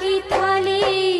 কি থলে